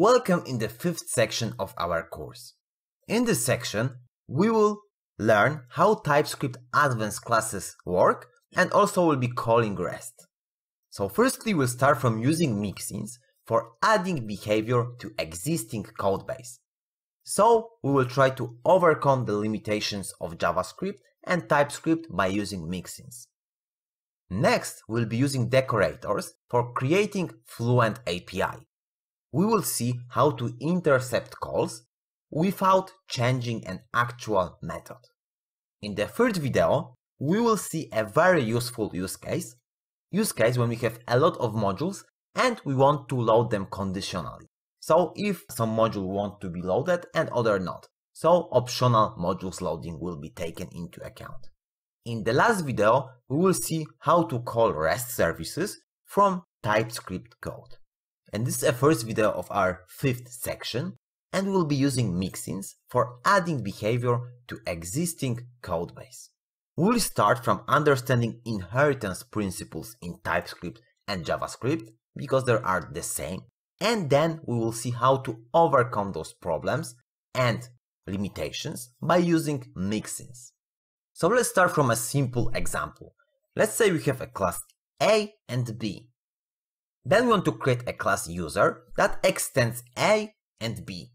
Welcome in the fifth section of our course. In this section, we will learn how TypeScript advanced classes work and also will be calling REST. So firstly, we'll start from using mixins for adding behavior to existing codebase. So we will try to overcome the limitations of JavaScript and TypeScript by using mixins. Next, we'll be using decorators for creating Fluent API we will see how to intercept calls without changing an actual method. In the third video, we will see a very useful use case, use case when we have a lot of modules and we want to load them conditionally. So if some module want to be loaded and other not. So optional modules loading will be taken into account. In the last video, we will see how to call REST services from TypeScript code. And this is a first video of our fifth section and we'll be using mixins for adding behavior to existing codebase. We'll start from understanding inheritance principles in TypeScript and JavaScript because they are the same and then we will see how to overcome those problems and limitations by using mixins. So let's start from a simple example. Let's say we have a class A and B then we want to create a class user that extends A and B.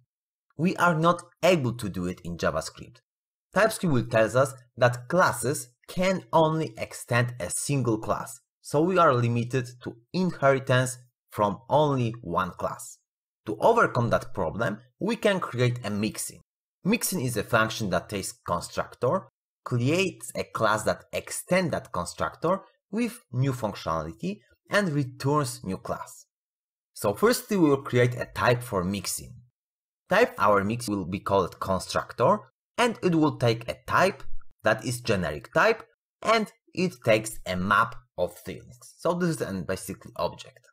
We are not able to do it in JavaScript. TypeScript will tell us that classes can only extend a single class, so we are limited to inheritance from only one class. To overcome that problem, we can create a mixin. Mixin is a function that takes constructor, creates a class that extends that constructor with new functionality and returns new class. So firstly we will create a type for mixin. Type our mix will be called constructor and it will take a type that is generic type and it takes a map of things. So this is an basically object.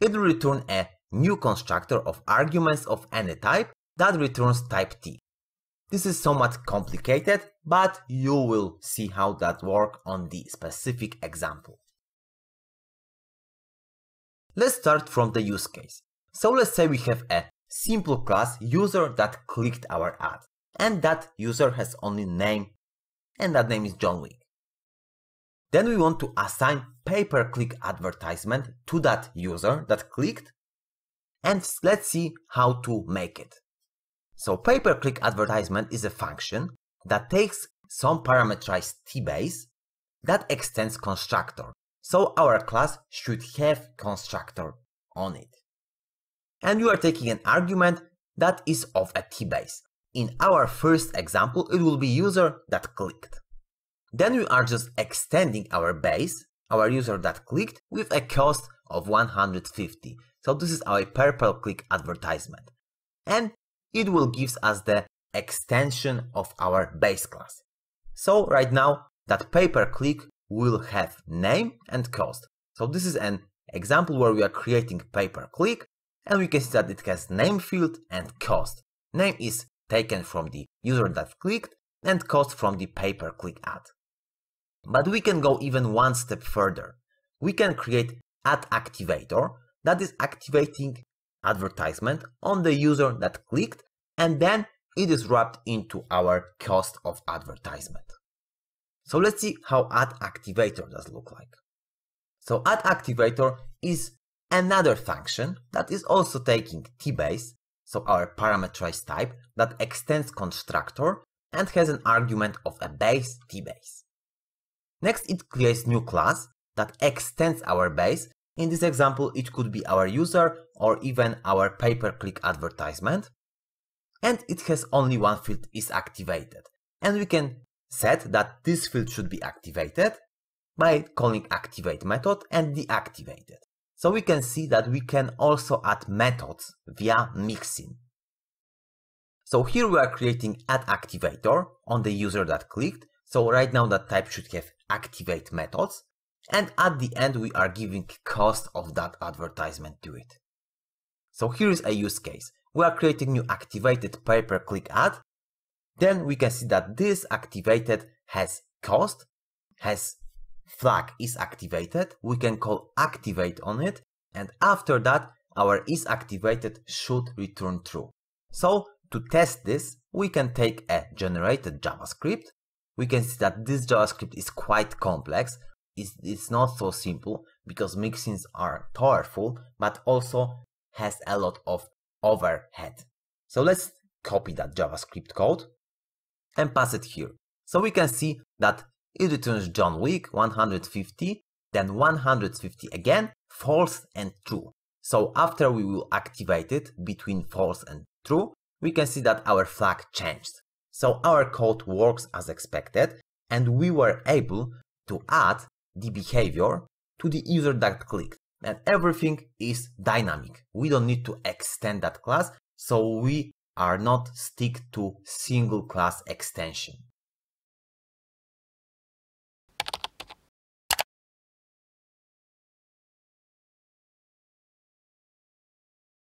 It will return a new constructor of arguments of any type that returns type t. This is somewhat complicated, but you will see how that work on the specific example. Let's start from the use case. So let's say we have a simple class user that clicked our ad and that user has only name and that name is John Wick. Then we want to assign pay-per-click advertisement to that user that clicked and let's see how to make it. So pay-per-click advertisement is a function that takes some parameterized t-base that extends constructor so our class should have constructor on it. And you are taking an argument that is of a t-base. In our first example, it will be user that clicked. Then we are just extending our base, our user that clicked, with a cost of 150. So this is our pay-per-click advertisement. And it will give us the extension of our base class. So right now, that pay-per-click will have name and cost. So this is an example where we are creating pay-per-click and we can see that it has name field and cost. Name is taken from the user that clicked and cost from the pay-per-click ad. But we can go even one step further. We can create ad activator that is activating advertisement on the user that clicked and then it is wrapped into our cost of advertisement. So let's see how add activator does look like. So add activator is another function that is also taking t-base, so our parameterized type that extends constructor and has an argument of a base t-base. Next it creates new class that extends our base. In this example it could be our user or even our pay-per-click advertisement. And it has only one field is activated. And we can set that this field should be activated by calling activate method and deactivate it. So we can see that we can also add methods via mixin. So here we are creating add activator on the user that clicked. So right now that type should have activate methods. And at the end we are giving cost of that advertisement to it. So here is a use case. We are creating new activated pay-per-click ad then we can see that this activated has cost, has flag is activated. We can call activate on it. And after that, our is activated should return true. So to test this, we can take a generated JavaScript. We can see that this JavaScript is quite complex. It's, it's not so simple because mixins are powerful, but also has a lot of overhead. So let's copy that JavaScript code and pass it here. So we can see that it returns John Wick 150, then 150 again, false and true. So after we will activate it between false and true, we can see that our flag changed. So our code works as expected and we were able to add the behavior to the user that clicked and everything is dynamic. We don't need to extend that class so we are not stick to single class extension.